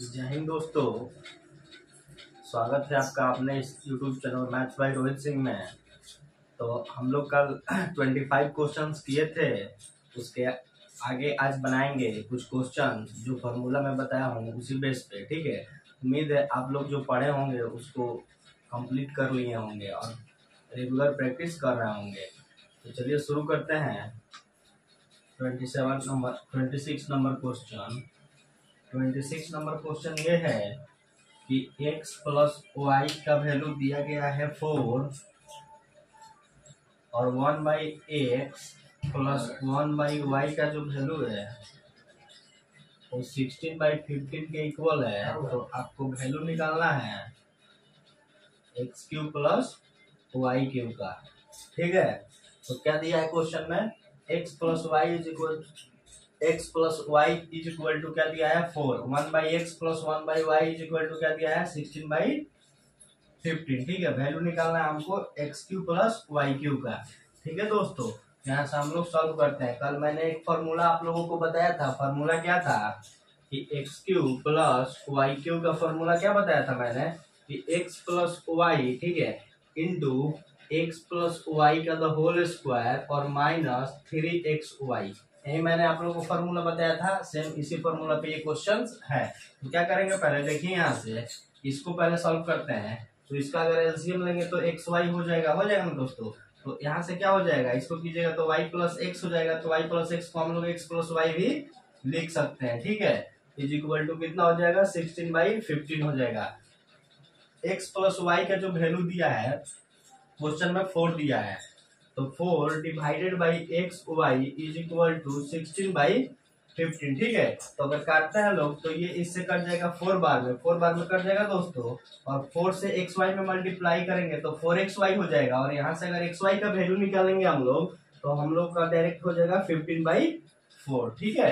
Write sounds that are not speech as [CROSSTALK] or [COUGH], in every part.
जय हिंद दोस्तों। स्वागत है आपका अपने इस YouTube channel maths by Rohit Singh में। तो हम लोग कल ट्वेंटी फाइव क्वेश्चन किए थे। उसके आगे आज बनाएँगे कुछ क्वेश्चन जो फॉर्मूला में बताया हूँ उसी बेस पे, ठीक है? उम्मीद है आप लोग जो पढ़े होंगे उसको कंप्लीट कर लिए होंगे और रेगुलर प्रैक्टिस कर रहे होंगे। तो चलिए शुरू करते हैं। 27 number 26 number question twenty six number question ये है कि x प्लस वाई का वैल्यू दिया गया है फोर और one by X plus one by Y का जो वैल्यू है, वो सिक्सटीन बाई फिफ्टीन के इक्वल है तो आपको वैल्यू निकालना है X cube plus Y cube का। ठीक है? तो क्या दिया है क्वेश्चन में? X plus Y is equal X plus Y is equal to क्या दिया है? Four one by X plus one by Y is equal to क्या दिया है? सिक्सटीन बाई फिफ्टीन ठीक है वैल्यू निकालना है हमको X cube plus Y cube का। ठीक है दोस्तों, यहाँ से हम लोग सॉल्व करते हैं। कल मैंने एक फॉर्मूला आप लोगों को बताया था। फॉर्मूला क्या था? कि X cube plus Y cube का फॉर्मूला क्या बताया था मैंने? कि एक्स प्लस वाई ठीक है इंटू एक्स प्लस वाई का द होल स्क्वायर और माइनस थ्री एक्स वाई यही मैंने आप लोगों को फॉर्मूला बताया था सेम इसी फॉर्मूला पे ये क्वेश्चन है। तो क्या करेंगे पहले? देखिए यहाँ से, इसको पहले सॉल्व करते हैं। तो इसका अगर एलसीएम लेंगे तो एक्स वाई हो जाएगा। हो जाएगा ना दोस्तों? तो यहाँ से क्या हो जाएगा? इसको कीजिएगा तो वाई प्लस एक्स हो जाएगा। तो वाई प्लस एक्स को हम लोग एक्स प्लस वाई भी लिख सकते हैं, ठीक है? इज़ इक्वल टू कितना हो जाएगा? सिक्सटीन बाई फिफ्टीन हो जाएगा। एक्स प्लस वाई का जो वैल्यू दिया है क्वेश्चन में फोर दिया है। तो four divided by x y is equal to sixteen by fifteen, ठीक है? तो अगर काटते हैं लोग तो ये इससे कट जाएगा फोर बार में। फोर बार में कट जाएगा दोस्तों, और फोर से एक्स वाई में मल्टीप्लाई करेंगे तो फोर एक्स वाई हो जाएगा। और यहाँ से अगर एक्स वाई का वैल्यू निकालेंगे हम लोग तो हम लोग का डायरेक्ट हो जाएगा फिफ्टीन बाई फोर ठीक है?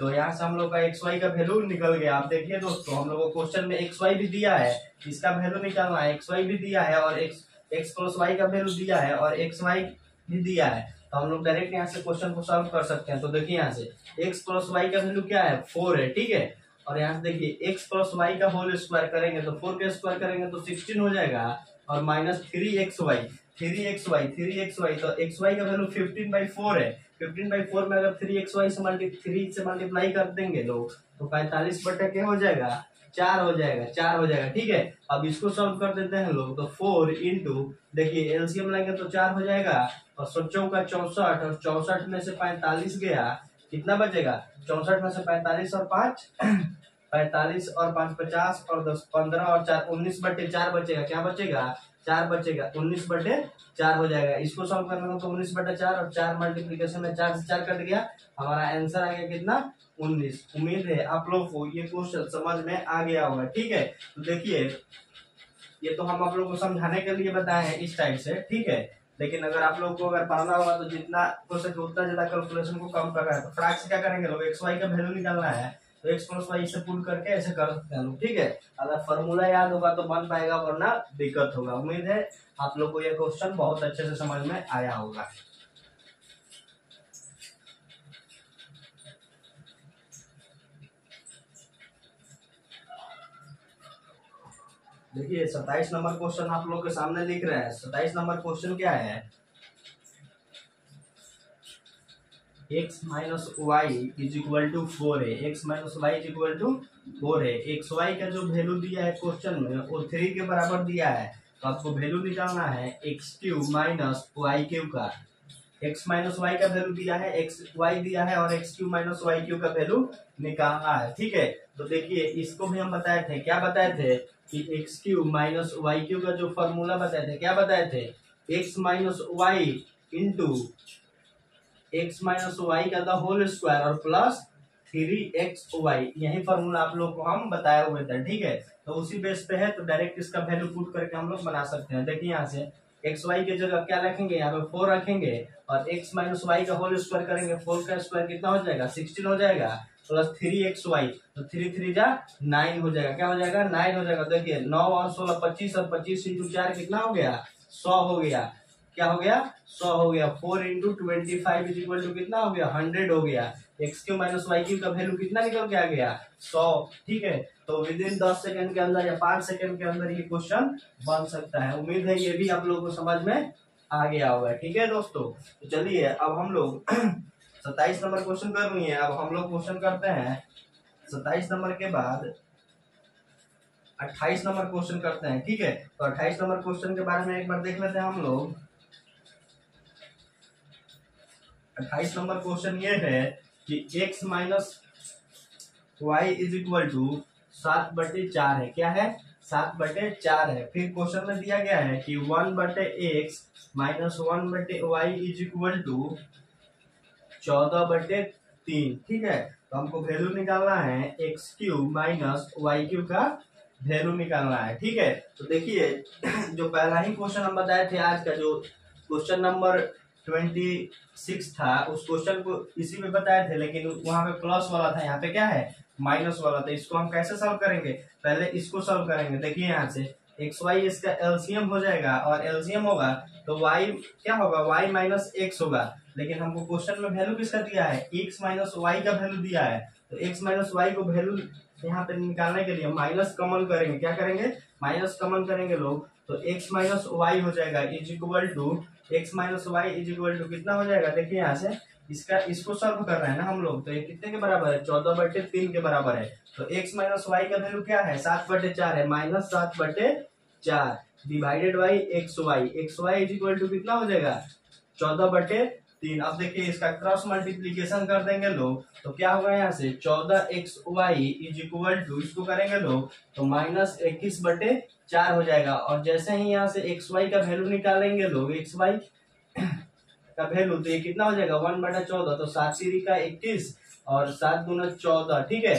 तो यहाँ से हम लोग का एक्स वाई का वैल्यू निकल गया। आप देखिए दोस्तों, हम लोग को क्वेश्चन में एक्स वाई भी दिया है, इसका वैल्यू निकालना है। एक्स वाई भी दिया है और एक्स एक्स प्लस वाई का वैल्यू दिया है और एक्स वाई भी दिया है। तो हम लोग डायरेक्ट यहाँ से क्वेश्चन को सॉल्व कर सकते हैं। तो देखिए यहाँ से एक्स प्लस वाई का वैल्यू क्या है? फोर है, ठीक है? और यहाँ से देखिए एक्स प्लस वाई का होल स्क्वायर करेंगे तो फोर का स्क्वायर करेंगे तो सिक्सटीन हो जाएगा। और minus three x y three x y three x y तो एक्स वाई का वैल्यू फिफ्टीन बाई फोर है। फिफ्टीन बाई फोर में अगर थ्री एक्स वाई से मल्टी थ्री से मल्टीप्लाई कर देंगे लोग तो पैंतालीस बटे क्या हो जाएगा। चार हो जाएगा, चार हो जाएगा, ठीक है? अब इसको सॉल्व कर देते हैं लोग तो फोर इंटू देखिए एलसीएम लेंगे तो चार हो जाएगा, और सोचो का चौसठ, और चौसठ में से पैंतालीस गया, कितना बचेगा? चौसठ में से पैंतालीस और पाँच, [CLEARS THROAT] पैंतालीस और पाँच पचास, और दस, पंद्रह और चार, उन्नीस बटे चार बचेगा, क्या बचेगा? चार बचेगा, उन्नीस बटे चार हो जाएगा। इसको सॉल्व करने तो उन्नीस बटे चार, और चार मल्टीप्लीकेशन में चार से चार कट गया। हमारा आंसर आ गया कितना? उन्नीस, उम्मीद है आप लोग को ये क्वेश्चन समझ में आ गया होगा, ठीक है? तो देखिए, ये तो हम आप लोग को समझाने के लिए बताए हैं इस टाइप से, ठीक है? लेकिन अगर आप लोग को अगर पढ़ना होगा तो जितना हो सके उतना ज़्यादा कैलकुलेशन को कम करना है। तो फ्रैक से क्या करेंगे लोग? एक्स वाई का वैल्यू निकालना है। तो एक्स प्लस वाई से पुल करके ऐसे कर सकते हैं ठीक है? अगर फॉर्मूला याद होगा तो बन पाएगा, वरना दिक्कत होगा। उम्मीद है आप लोग को यह क्वेश्चन बहुत अच्छे से समझ में आया होगा। देखिए, सत्ताईस नंबर क्वेश्चन आप लोग के सामने लिख रहे हैं। सत्ताईस नंबर क्वेश्चन क्या है? X minus y is equal to four है। X minus y is equal to four है। एक्स वाई का जो वैल्यू दिया है क्वेश्चन में, वो थ्री के बराबर दिया है। तो आपको वैल्यू निकालना है x cube minus y cube का। एक्स माइनस वाई का वैल्यू दिया है एक्स वाई दिया है और x cube minus y cube का वैल्यू निकालना है। ठीक है? तो देखिए, इसको भी हम बताए थे। क्या बताए थे? कि x cube minus y cube का जो फॉर्मूला बताए थे, क्या बताए थे? X minus y into x minus y का द होल स्क्वायर और प्लस थ्री एक्स वाई यही फॉर्मूला आप लोग को हम बताए हुए थे, ठीक है? तो उसी बेस पे है तो डायरेक्ट इसका वैल्यू पुट करके हम लोग बना सकते हैं। देखिए यहाँ से एक्स वाई की जगह क्या रखेंगे? यहाँ पे फोर रखेंगे और एक्स माइनस वाई का होल स्क्वायर करेंगे। फोर का स्क्वायर कितना हो जाएगा? सिक्सटीन हो जाएगा। प्लस थ्री एक्स वाई तो थ्री थ्री जा नाइन हो जाएगा। क्या हो जाएगा? नाइन हो जाएगा। देखिए, नौ और सोलह, पच्चीस और पच्चीस इंटू चार कितना हो गया? सौ हो गया। क्या हो गया? सौ हो गया। Four into twenty five is equal to कितना हो गया? हंड्रेड हो गया। X cube minus y cube का वैल्यू कितना निकल के आ गया? सौ। ठीक है? तो विद इन दस सेकंड के अंदर या पाँच सेकंड के अंदर ये क्वेश्चन बन सकता है। उम्मीद है ये भी आप लोगों को समझ में आ गया होगा। ठीक है दोस्तों? तो चलिए, अब हम लोग [CLEARS THROAT] सत्ताईस नंबर क्वेश्चन कर रही है अब हम लोग क्वेश्चन करते हैं। सत्ताईस नंबर के बाद अट्ठाईस नंबर क्वेश्चन करते हैं, ठीक है? तो अट्ठाईस नंबर क्वेश्चन के बारे में एक बार देख लेते हैं हम लोग। अट्ठाईस नंबर क्वेश्चन ये है कि x minus y is equal to सात बटे चार है। क्या है? सात बटे चार है। फिर क्वेश्चन में दिया गया है कि वन बटे एक्स माइनस वन बटे वाई इज़ इक्वल टू चौदह बटे तीन, ठीक है? तो हमको वैल्यू निकालना है x cube minus y cube का वैल्यू निकालना है, ठीक है? तो देखिए, [CLEARS THROAT] जो पहला ही क्वेश्चन हम बताए थे आज का, जो क्वेश्चन नंबर ट्वेंटी सिक्स था, उस क्वेश्चन को इसी में बताए थे, लेकिन वहाँ पे प्लस वाला था, यहाँ पे क्या है? माइनस वाला था। इसको हम कैसे सॉल्व करेंगे? पहले इसको सॉल्व करेंगे। देखिए यहाँ से एक्स वाई इसका एलसीएम हो जाएगा, और एलसीएम होगा तो वाई क्या होगा? वाई माइनस एक्स होगा। लेकिन हमको क्वेश्चन में वैल्यू किसका दिया है? एक्स माइनस वाई का वैल्यू दिया है। तो एक्स माइनस वाई को वैल्यू यहाँ पे निकालने के लिए माइनस कमन करेंगे। क्या करेंगे? माइनस कमन करेंगे लोग। तो एक्स माइनस वाई हो जाएगा is equal to x minus y is equal to कितना हो जाएगा? देखिए यहाँ से इसका, इसको सॉल्व कर रहे हैं ना हम लोग। तो ये कितने के बराबर है? चौदह बटे तीन के बराबर है। तो एक्स माइनस वाई का वैल्यू क्या है? सात बटे चार है। माइनस सात बटे चार। Divided by x y x y is equal to कितना हो जाएगा? चौदह बटे तीन। अब देखिए, इसका क्रॉस मल्टीप्लीकेशन कर देंगे लोग तो क्या होगा यहाँ से? चौदह x y is equal to इसको करेंगे लोग तो माइनस इक्कीस बटे चार हो जाएगा। और जैसे ही यहाँ से एक्स वाई का वैल्यू निकालेंगे लोग एक्स वाई का वैल्यू तो ये कितना हो जाएगा? वन बटा चौदह तो सात सीरी का इक्कीस और सात गुना चौदह, ठीक है?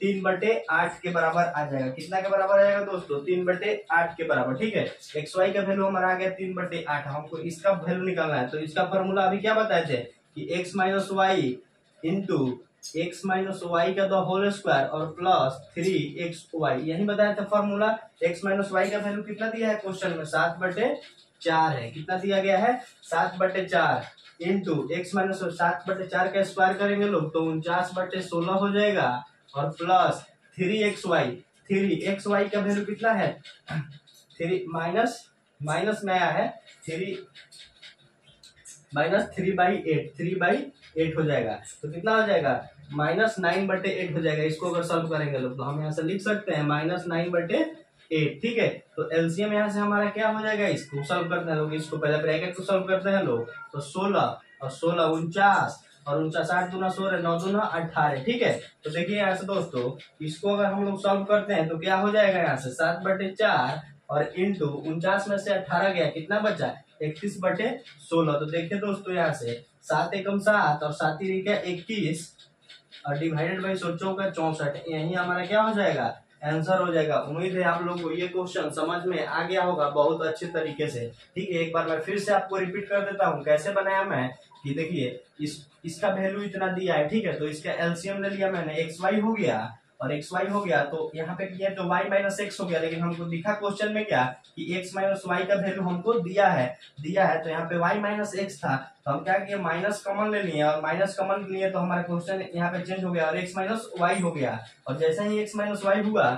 तीन बटे आठ के बराबर आ जाएगा। कितना के बराबर आ जाएगा दोस्तों? तीन बटे आठ के बराबर, ठीक है? एक्स वाई का वैल्यू हमारा आ गया तीन बटे आठ। हमको इसका वैल्यू निकालना है। तो इसका फॉर्मूला अभी क्या बताए थे कि x minus y into x minus y का द होल स्क्वायर और प्लस थ्री एक्स वाई यही बताया था फॉर्मूला एक्स माइनस वाई का वैल्यू कितना दिया है क्वेश्चन में? सात बटे चार है। कितना दिया गया है? सात बटे चार इंटू एक्स माइनस सात बटे चार का स्क्वायर करेंगे लोग तो उनचास बटे सोलह हो जाएगा। और plus three x y three x y का वैल्यू कितना है? थ्री माइनस माइनस में आया है. Three minus three by eight three by eight हो जाएगा. तो कितना हो जाएगा? माइनस नाइन बटे एट हो जाएगा. इसको अगर सॉल्व करेंगे लोग तो हम यहाँ से लिख सकते हैं माइनस नाइन बटे एट ठीक है? तो एलसीएम यहाँ से हमारा क्या हो जाएगा? इसको सॉल्व करते हैं लोग. इसको पहले ब्रैकेट को सॉल्व करते हैं लोग. तो सोलह, और सोलह उनचास. और उनचास आठ दूना सोलह नौ दूना अठारह ठीक है? तो देखिए यहाँ से दोस्तों, इसको अगर हम लोग सॉल्व करते हैं तो क्या हो जाएगा यहाँ से? सात बटे चार और इंटू उनचास में से अठारह गया, कितना बचा? इकतीस बटे सोलह। तो देखिए दोस्तों यहाँ से, सात एकम सात और सात ही इक्कीस और डिवाइडेड बाई सोचो का चौसठ। यही हमारा क्या हो जाएगा? आंसर हो जाएगा। उम्मीद है आप लोग को ये क्वेश्चन समझ में आ गया होगा बहुत अच्छे तरीके से। ठीक है, एक बार मैं फिर से आपको रिपीट कर देता हूँ, कैसे बनाया मैं? कि देखिए, इस इसका वैल्यू इतना दिया है, ठीक है? तो इसका एलसीएम ले लिया मैंने एक्स वाई हो गया और एक्स वाई हो गया तो यहाँ पे किया तो वाई माइनस एक्स हो गया। लेकिन हमको दिखा क्वेश्चन में क्या कि एक्स माइनस वाई का वैल्यू हमको दिया है दिया है तो यहाँ पे वाई माइनस एक्स था। तो हम क्या किए माइनस कमन ले लिए और माइनस कमन लिए तो हमारा क्वेश्चन यहाँ पे चेंज हो गया और एक्स माइनस वाई हो गया। और जैसे ही एक्स माइनस वाई हुआ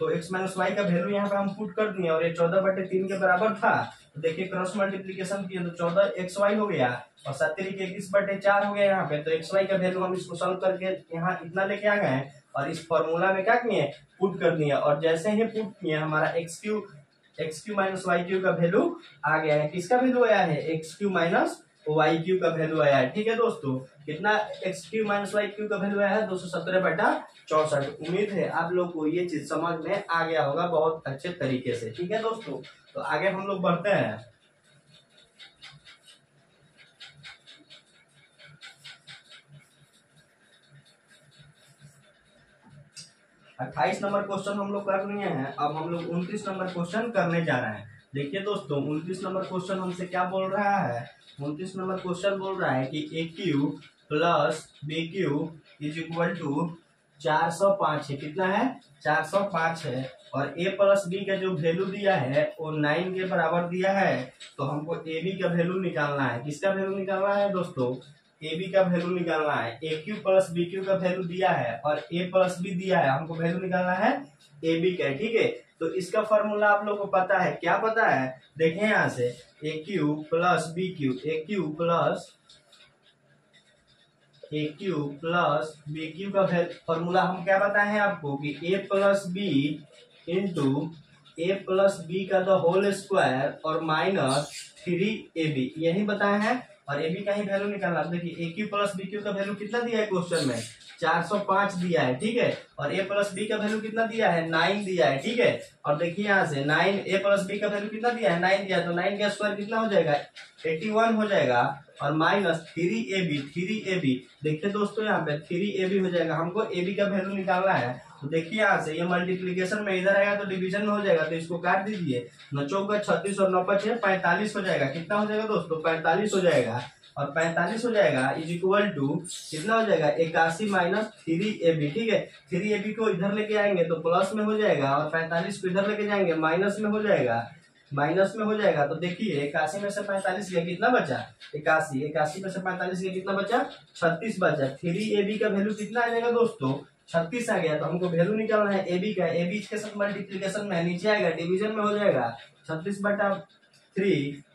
तो एक्स माइनस वाई का वैल्यू यहाँ पे हम पुट कर दिए और ये चौदह बटे तीन के बराबर था। तो देखिए क्रॉस मल्टीप्लीकेशन किए तो चौदह एक्स वाई हो गया। और सत्तरी के इक्कीस बटे चार हो गया यहाँ पे तो एक्स वाई का वैल्यू हम इसको सॉल्व करके यहाँ इतना लेके आ गए और इस फॉर्मूला में क्या किए पुट कर दिया और जैसे ही पुट किए हमारा x cube x cube minus y cube का वैल्यू आ गया है। किसका वैल्यू आया है? X cube minus y cube का वैल्यू आया है। ठीक है दोस्तों, कितना x cube minus y cube का वैल्यू आया है? दो सौ सत्रह बटा चौसठ। उम्मीद है आप लोग को ये चीज़ समझ में आ गया होगा बहुत अच्छे तरीके से। ठीक है दोस्तों तो आगे हम लोग बढ़ते हैं। अट्ठाईस नंबर क्वेश्चन हम लोग कर लिए हैं, अब हम लोग उनतीस नंबर क्वेश्चन करने जा रहे हैं। देखिए दोस्तों, उनतीस नंबर क्वेश्चन हमसे क्या बोल रहा है? उनतीस नंबर क्वेश्चन बोल रहा है कि a cube plus b cube is equal to चार सौ पाँच है। कितना है? चार सौ पाँच है। और a प्लस बी का जो वैल्यू दिया है, वो नाइन के बराबर दिया है। तो हमको ए बी का वैल्यू निकालना है। किसका वैल्यू निकालना है दोस्तों? ए बी का वैल्यू निकालना है a cube plus b cube का वैल्यू दिया है और ए प्लस बी दिया है, हमको वैल्यू निकालना है ए बी का, ठीक है? तो इसका फॉर्मूला आप लोग को पता है। क्या पता है? देखें यहाँ से a cube plus b cube a cube plus a cube plus b cube का फॉर्मूला हम क्या बताए हैं आपको कि a plus b into a plus b का द होल स्क्वायर और माइनस थ्री ए बी यही बताए हैं? और ए बी का ही वैल्यू निकालना देखिए a cube plus b cube का वैल्यू कितना दिया है क्वेश्चन में? चार सौ पाँच दिया है, ठीक है? और ए प्लस बी का वैल्यू कितना दिया है? नाइन दिया है, ठीक है? और देखिए यहाँ से नाइन ए प्लस बी का वैल्यू कितना दिया है? नाइन दिया है तो नाइन का स्क्वायर कितना हो जाएगा? एट्टी वन हो जाएगा। और minus three a b three a b देखिए दोस्तों यहाँ पे थ्री ए बी हो जाएगा। हमको ए बी का वैल्यू निकालना है। तो देखिए यहाँ से, ये मल्टीप्लीकेशन में इधर आएगा तो डिवीज़न में हो जाएगा तो इसको काट दीजिए। नौ चौका छत्तीस और नौ पचे पैंतालीस हो जाएगा। कितना हो जाएगा दोस्तों? पैंतालीस हो जाएगा। और पैंतालीस हो जाएगा इज़ इक्वल टू कितना हो जाएगा? इक्यासी माइनस थ्री ए बी ठीक है? थ्री ए बी को इधर लेके आएँगे तो प्लस में हो जाएगा और पैंतालीस को इधर लेके जाएँगे माइनस में हो जाएगा। माइनस में हो जाएगा तो देखिए, इक्यासी में से पैंतालीस गया, कितना बचा? इक्यासी। इक्यासी में से पैंतालीस गया, कितना बचा? छत्तीस बचा। थ्री ए बी का वैल्यू कितना आ जाएगा दोस्तों? छत्तीस आ गया तो हमको वैल्यू निकालना है ए बी का ए बी के साथ मल्टीप्लीकेशन में नीचे आएगा डिवीज़न में हो जाएगा। छत्तीस बटा थ्री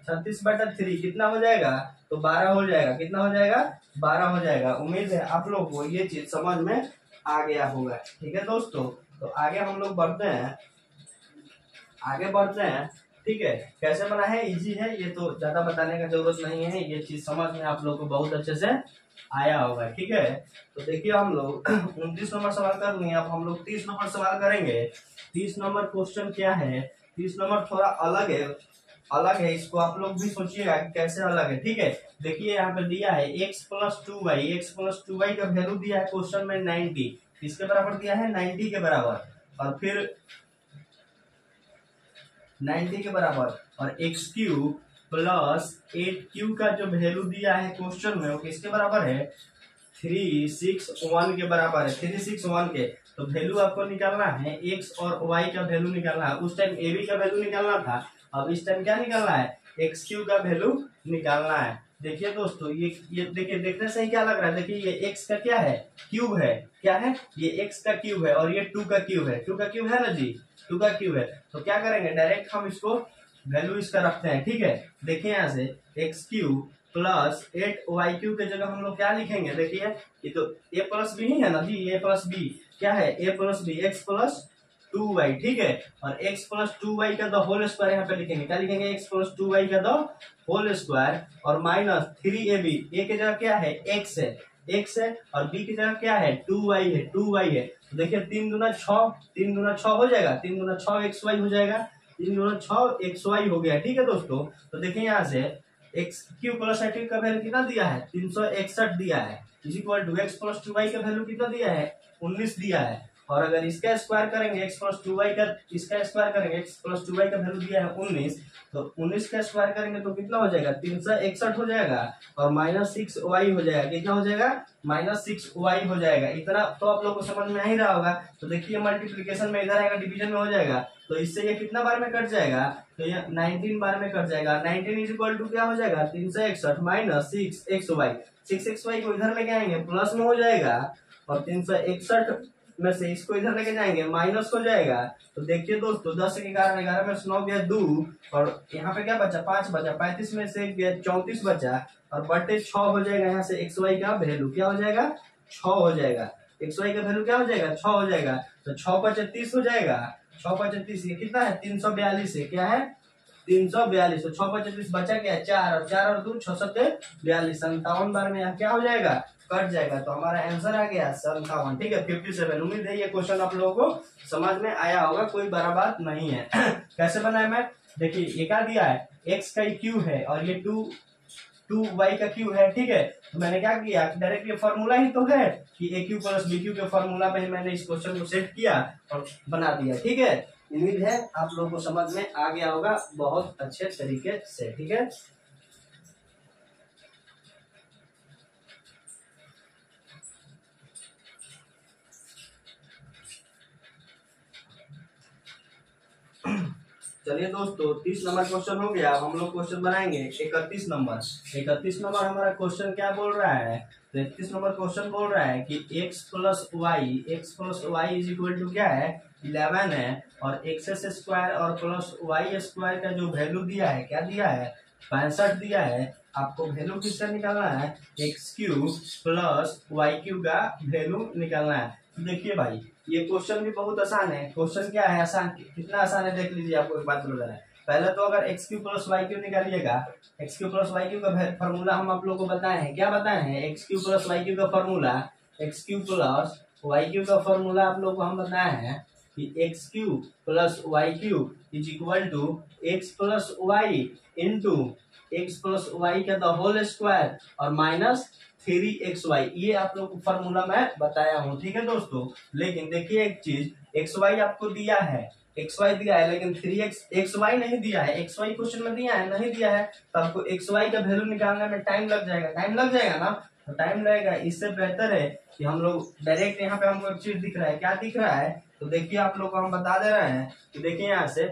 छत्तीस बटा थ्री कितना हो जाएगा? तो बारह हो जाएगा। कितना हो जाएगा? बारह हो जाएगा। उम्मीद है आप लोग को ये चीज़ समझ में आ गया होगा। ठीक है दोस्तों? तो आगे हम लोग बढ़ते हैं। आगे बढ़ते हैं। ठीक है? कैसे बना है? इजी है। ये तो ज़्यादा बताने का ज़रूरत नहीं है। ये चीज़ समझ में आप लोग को बहुत अच्छे से आया होगा, ठीक है? तो देखिए हम लोग [CLEARS THROAT] उनतीस नंबर सवाल कर लिए अब हम लोग तीस नंबर सवाल करेंगे। तीस नंबर क्वेश्चन क्या है? तीस नंबर थोड़ा अलग है। अलग है। इसको आप लोग भी सोचिएगा कैसे अलग है, ठीक है? देखिए, यहाँ पे दिया है x plus two y x plus two y का वैल्यू दिया है क्वेश्चन में नाइनटी किसके बराबर दिया है? नाइनटी के बराबर। और फिर नाइनटी के बराबर और x cube plus eight cube का जो वैल्यू दिया है क्वेश्चन में वो किसके बराबर है थ्री सिक्स वन के बराबर है, थ्री सिक्स वन के। तो वैल्यू आपको निकालना है, एक्स और वाई का वैल्यू निकालना है, उस टाइम ए बी का वैल्यू निकालना था, अब इस टाइम क्या निकालना है? एक्स क्यू का वैल्यू निकालना है। देखिए दोस्तों, ये ये देखिए, देखने से ही क्या लग रहा है? देखिए, ये एक्स का क्या है? क्यूब है। क्या है? ये एक्स का क्यूब है और ये टू का क्यूब है। टू का क्यूब है ना जी? टू का क्यूब है। तो क्या करेंगे? डायरेक्ट हम इसको वैल्यू इसका रखते हैं, ठीक है? देखिए यहाँ से x cube plus eight y cube के जगह हम लोग क्या लिखेंगे? देखिए, ये तो ए प्लस बी ही है ना? जी ए प्लस बी क्या है? A plus b x plus two y ठीक है? और एक्स प्लस टू वाई का द होल स्क्वायर यहाँ पे लिखेंगे। क्या लिखेंगे? एक्स प्लस टू वाई का द होल स्क्वायर और minus three a b a की जगह क्या है? एक्स है। एक्स है और बी की जगह क्या है? टू वाई है टू वाई है। तो देखिए, तीन गुना छ तीन गुना छ हो जाएगा। तीन गुना छ एक्स वाई हो जाएगा। तीन गुना छ एक्स वाई हो गया। ठीक है दोस्तों? तो देखिए यहाँ से एक्स क्यू प्लस एटीन का वैल्यू कितना दिया है? तीन सौ इकसठ दिया है। Is equal to x plus two y का वैल्यू कितना दिया है? उन्नीस दिया है। और अगर इसका स्क्वायर करेंगे एक्स प्लस टू वाई का, इसका स्क्वायर करेंगे एक्स प्लस टू वाई का वैल्यू दिया है उन्नीस तो उन्नीस का स्क्वायर करेंगे तो कितना हो जाएगा? तीन सौ इकसठ हो जाएगा और माइनस सिक्स वाई हो जाएगा। कितना हो जाएगा? माइनस सिक्स वाई हो जाएगा। इतना तो आप लोग को समझ में आ ही रहा होगा। तो देखिए मल्टीप्लीकेशन में इधर आएगा डिवीज़न में हो जाएगा। तो इससे ये कितना बार में कट जाएगा? तो ये नाइनटीन बार में कट जाएगा। नाइनटीन इज़ इक्वल टू क्या हो जाएगा? तीन सौ इकसठ minus six x y six x y को इधर लेके आएँगे प्लस में हो जाएगा और तीन सौ इकसठ में से इसको इधर लेके जाएँगे, माइनस हो जाएगा। तो देखिए दोस्तों, दस के ग्यारह ग्यारह में नौ गया दो, और यहाँ पे क्या बचा? पाँच बचा। पैंतीस में से गया चौतीस बचा, और बटे छ हो जाएगा यहाँ से एक्स वाई का वैल्यू क्या हो जाएगा? छ हो जाएगा। एक्स वाई का वैल्यू क्या हो जाएगा? छ हो जाएगा। तो छ पचे तीस हो जाएगा। छ पचे तीस, ये कितना है? तीन सौ बयालीस है। क्या है? तीन सौ बयालीस। तो छह पच्चीस बचा क्या? चार, और चार और दो, छह सत्ते बयालीस। संतावन बार में यहाँ क्या हो जाएगा? कट जाएगा। तो हमारा आंसर आ गया संतावन ठीक है फिफ्टी सेवन उम्मीद है ये क्वेश्चन आप लोगों को समझ में आया होगा, कोई बड़ा बात नहीं है। [COUGHS] कैसे बनाया मैं देखिए ये क्या दिया है। एक्स का क्यू है और ये टू टू वाई का क्यू है, ठीक है? तो मैंने क्या किया? डायरेक्ट ये फॉर्मूला ही तो है कि a cube plus b cube के फॉर्मूला में मैंने इस क्वेश्चन को सेट किया और बना दिया, ठीक है? उम्मीद है आप लोगों को समझ में आ गया होगा, बहुत अच्छे तरीके से, ठीक है? चलिए दोस्तों, तीस नंबर क्वेश्चन हो गया। अब हम लोग क्वेश्चन बनाएँगे। इकतीस नंबर। इकतीस नंबर हमारा क्वेश्चन क्या बोल रहा है? तो इकतीस नंबर क्वेश्चन बोल रहा है कि x plus y x plus y is equal to क्या है? इलेवन है। और एक्स एस स्क्वायर और प्लस वाई स्क्वायर का जो वैल्यू दिया है, क्या दिया है? पैंसठ दिया है। आपको वैल्यू किसका निकालना है? X cube plus y cube का वैल्यू निकालना है। देखिए भाई ये क्वेश्चन भी बहुत आसान है। क्वेश्चन क्या है? आसान कितना आसान है देख लीजिए आपको एक बात बोल रहा है। पहले तो अगर x cube plus y cube निकालिएगा x cube plus y cube का फॉर्मूला हम आप लोग को बताए हैं। क्या बताए हैं? X cube plus y cube का formula x cube plus y cube का फॉर्मूला आप लोग को हम बताए हैं कि x cube plus y cube is equal to x plus y into x plus y का द होल स्क्वायर और माइनस थ्री एक्स वाई, ये आप लोग को फॉर्मूला मैं बताया हूँ, ठीक है दोस्तों? लेकिन देखिए एक चीज़, एक्स वाई आपको दिया है, एक्स वाई दिया है, लेकिन थ्री एक्स एक्स वाई नहीं दिया है, एक्स वाई क्वेश्चन में दिया है, नहीं दिया है तो आपको एक्स वाई का वैल्यू निकालने में टाइम लग जाएगा। टाइम लग जाएगा ना? तो टाइम लगेगा। इससे बेहतर है कि हम लोग डायरेक्ट यहाँ पे हमको एक चीज़ दिख रहा है। क्या दिख रहा है? तो देखिए आप लोग को हम बता दे रहे हैं कि देखिए यहाँ से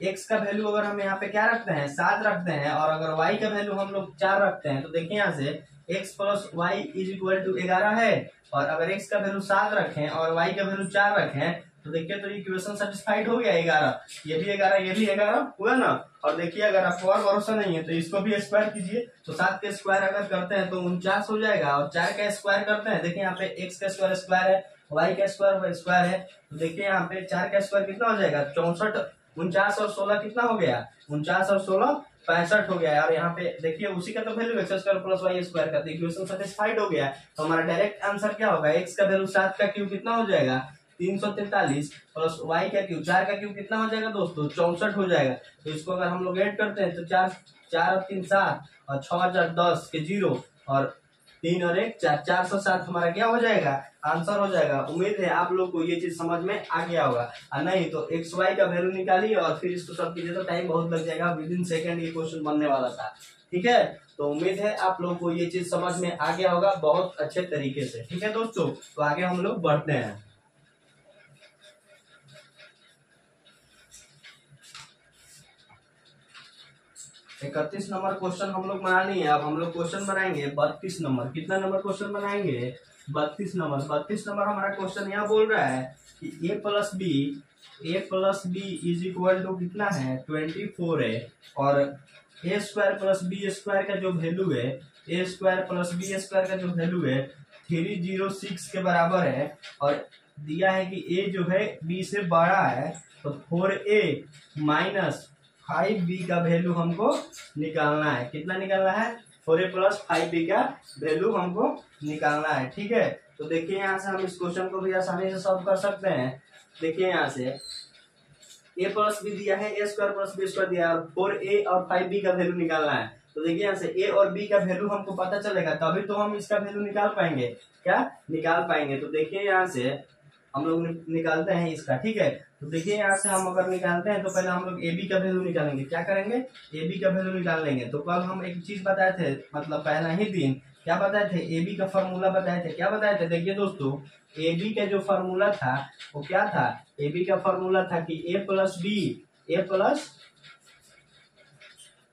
एक्स का वैल्यू अगर हम यहाँ पे क्या रखते हैं? सात रखते हैं और अगर वाई का वैल्यू हम लोग चार रखते हैं तो देखिए यहाँ से x plus y is equal to ग्यारह है। और अगर एक्स का वैल्यू सात रखें और वाई का वैल्यू चार रखें तो देखिए तो इक्वेशन सेटिस्फाइड हो गया ग्यारह। ये भी ग्यारह, ये भी ग्यारह हुआ ना? और देखिए अगर आपको और भरोसा नहीं है तो इसको भी स्क्वायर कीजिए। तो सात का स्क्वायर अगर करते हैं तो उनचास हो जाएगा और चार का स्क्वायर करते हैं। देखिए यहाँ पे एक्स का स्क्वायर स्क्वायर है वाई का स्क्वायर स्क्वायर है। तो देखिए यहाँ पे चार का स्क्वायर कितना हो जाएगा? चौसठ उनचास और सोलह कितना हो गया? उनचास और सोलह पैंसठ हो गया और यहाँ पे देखिए, उसी का तो value x square plus y square का इक्वेशन सेटिस्फाइड हो गया तो हमारा डायरेक्ट आंसर क्या होगा? एक्स का वैल्यू सात का क्यू कितना हो जाएगा? तीन सौ तैतालीस प्लस वाई का क्यू चार का क्यू कितना हो जाएगा दोस्तों? चौसठ हो जाएगा। तो इसको अगर हम लोग एड करते हैं तो चार चार और तीन सात और छह हज़ार दस के ज़ीरो और तीन और एक, चार चार सौ सात हमारा क्या हो जाएगा? आंसर हो जाएगा। उम्मीद है आप लोग को ये चीज़ समझ में आ गया होगा। और नहीं तो एक्स वाई का वैल्यू निकालिए और फिर इसको सब कीजिए। तो टाइम बहुत लग जाएगा। विद इन सेकेंड ये क्वेश्चन बनने वाला था। ठीक है? तो उम्मीद है आप लोग को ये चीज़ समझ में आ गया होगा बहुत अच्छे तरीके से। ठीक है दोस्तों? तो आगे हम लोग बढ़ते हैं। इकतीस नंबर क्वेश्चन हम लोग बना लिए, अब हम लोग क्वेश्चन बनाएँगे। बत्तीस नंबर, कितना नंबर क्वेश्चन बनाएँगे? बत्तीस नंबर बत्तीस नंबर हमारा क्वेश्चन यहाँ बोल रहा है कि a plus b a plus b is equal to कितना है? ट्वेंटी फोर है। और a square plus b square का जो वैल्यू है a square plus b square का जो वैल्यू है थ्री ज़ीरो सिक्स के बराबर है। और दिया है कि ए जो है बी से बड़ा है तो four a minus five b का वैल्यू हमको निकालना है। कितना निकालना है? Four a plus five b का वैल्यू हमको निकालना है, ठीक है? तो देखिए यहाँ से हम इस क्वेश्चन को भी आसानी से सॉल्व कर सकते हैं। देखिए यहाँ से। ए प्लस बी दिया है a square plus b square दिया है फोर ए और फाइव बी का वैल्यू निकालना है। तो देखिए यहाँ से ए और बी का वैल्यू हमको पता चलेगा, तभी तो हम इसका वैल्यू निकाल पाएँगे। क्या? निकाल पाएँगे। तो देखिए यहाँ से हम लोग निकालते हैं इसका, ठीक है? तो देखिए यहाँ से हम अगर निकालते हैं तो पहले हम लोग ए बी का वैल्यू निकालेंगे। क्या करेंगे? ए बी का वैल्यू निकाल लेंगे। तो कल हम एक चीज़ बताए थे मतलब पहला ही दिन क्या बताए थे? ए बी का फॉर्मूला बताए थे। क्या बताए थे? देखिए दोस्तों ए बी का जो फॉर्मूला था वो क्या था? ए बी का फॉर्मूला था कि a plus b a plus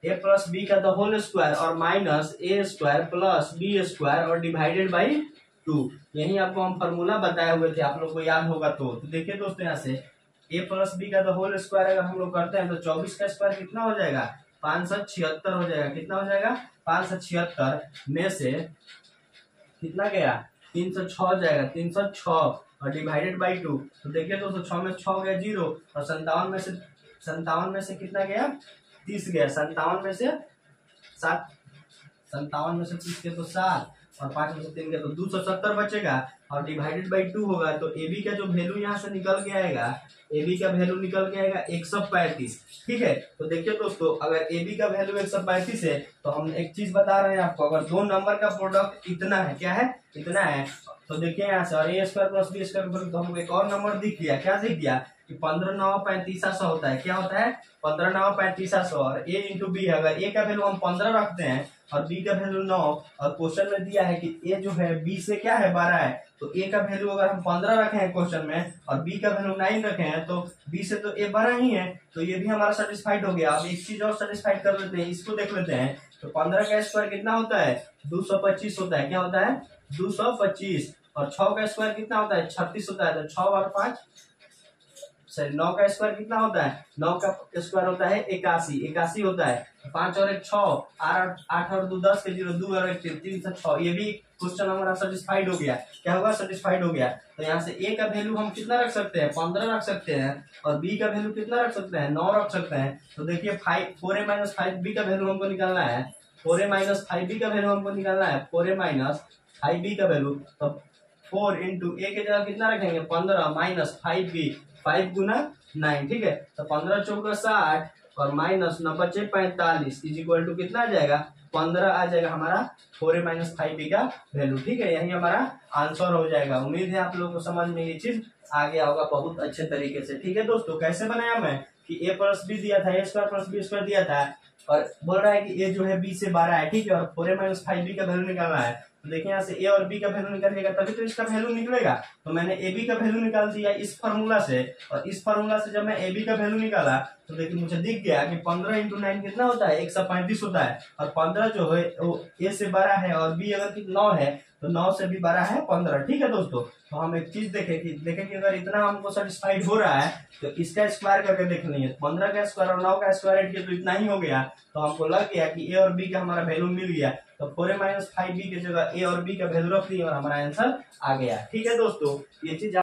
a plus b का द होल स्क्वायर और minus a square plus b square और डिवाइडेड बाई टू यही आपको हम फॉर्मूला बताए हुए थे। आप लोग को याद होगा तो, तो देखिए दोस्तों यहाँ से ए प्लस बी का तो होल स्क्वायर अगर हम लोग करते हैं तो चौबीस का स्क्वायर कितना हो जाएगा? पाँच सौ छिहत्तर हो जाएगा। कितना हो जाएगा? पाँच सौ छिहत्तर। में से कितना गया? तीन सौ छ जाएगा। तीन सौ छ और डिवाइडेड बाई टू तो देखिए दोस्तों छह में छ गया ज़ीरो और संतावन में से संतावन में से कितना गया? तीस गया। संतावन में से सात संतावन में से तीस के तो सात और पाँच में से तीन के तो दो सौ सत्तर बचेगा। और डिवाइडेड बाई टू होगा तो ए बी का जो वैल्यू यहाँ से निकल के आएगा ए बी का वैल्यू निकल के आएगा एक सौ पैंतीस, ठीक है? तो देखिए दोस्तों, अगर ए बी का वैल्यू एक सौ पैंतीस है तो हम एक चीज़ बता रहे हैं आपको, अगर दो नंबर का प्रोडक्ट इतना है, क्या है? इतना है। तो देखिए यहाँ से, और a square plus b square तो हमको एक और नंबर दिख गया। क्या दिख गया? कि पंद्रह नौ पैंतीसा सौ होता है। क्या होता है? पंद्रह नौ पैंतीसा सौ। और ए इंटू बी अगर ए का वैल्यू हम पंद्रह रखते हैं और बी का वैल्यू नौ, और क्वेश्चन में दिया है कि ए जो है बी से क्या है? बारह है। तो ए का वैल्यू अगर हम पंद्रह रखे हैं क्वेश्चन में, और बी का वैल्यू नाइन रखे हैं तो बी से तो ए बड़ा ही है। तो ये भी हमारा सेटिस्फाइड हो गया। अब एक चीज़ और सेटिस्फाइड कर लेते हैं, इसको देख लेते हैं। तो पंद्रह का स्क्वायर कितना होता है? दो सौ पच्चीस होता है। क्या होता है? दो सौ पच्चीस। और छ का स्क्वायर कितना होता है? छत्तीस होता है। तो छ और पाँच सॉरी नौ का स्क्वायर कितना होता है? नौ का स्क्वायर होता है इक्यासी इक्यासी होता है। पाँच और एक छ, आठ और दो दस के ज़ीरो दो और एक तीन से छ। ये भी क्वेश्चन हमारा सेटिस्फाइड हो गया। क्या होगा? सेटिस्फाइड हो गया। तो यहाँ से ए का वैल्यू हम कितना रख सकते हैं? पंद्रह रख सकते हैं। और बी का वैल्यू कितना रख सकते हैं? नौ रख सकते हैं। तो देखिए five four a minus five b का वैल्यू हमको निकालना है। Four a minus five b का वैल्यू हमको निकालना है। Four a minus five b का वैल्यू तो फोर इंटू ए के जगह कितना रखेंगे? पंद्रह माइनस फाइव बी फाइव गुना नाइन, ठीक है? तो पंद्रह चौका साठ और माइनस नौ बचे पैंतालीस इज़ इक्वल टू कितना आ जाएगा? पंद्रह आ जाएगा हमारा four a minus five b का वैल्यू ठीक है? यही हमारा आंसर हो जाएगा। उम्मीद है आप लोगों को समझ में ये चीज़ आ गया होगा बहुत अच्छे तरीके से, ठीक है दोस्तों? कैसे बनाया मैं कि ए प्लस बी दिया था a square plus b square दिया था और बोल रहा है कि ए जो है बी से बारह है, ठीक है? और four A minus five B का वैल्यू निकालना है। तो देखिए यहाँ से ए और बी का वैल्यू निकालिएगा तभी तो इसका वैल्यू निकलेगा। तो मैंने ए बी का वैल्यू निकाल दिया इस फॉर्मूला से और इस फॉर्मूला से जब मैं ए बी का वैल्यू निकाला तो देखिए मुझे दिख गया कि पंद्रह इंटू नाइन कितना होता है? एक सौ पैंतीस होता है। और पंद्रह जो है, वो ए से बड़ा है और बी अगर नौ है तो नौ से भी बड़ा है पंद्रह। ठीक है दोस्तों? तो हम एक चीज़ देखें कि देखें कि अगर इतना हमको सेटिस्फाइड हो रहा है तो इसका स्क्वायर करके देख लेंगे पंद्रह का स्क्वायर और नौ का स्क्वायर एट एड तो इतना ही हो गया तो हमको लग गया कि ए और बी का हमारा वैल्यू मिल गया। तो four A minus five B की जगह ए और बी का वैल्यू रख लिया और हमारा आंसर आ गया। ठीक है दोस्तों, ये चीज़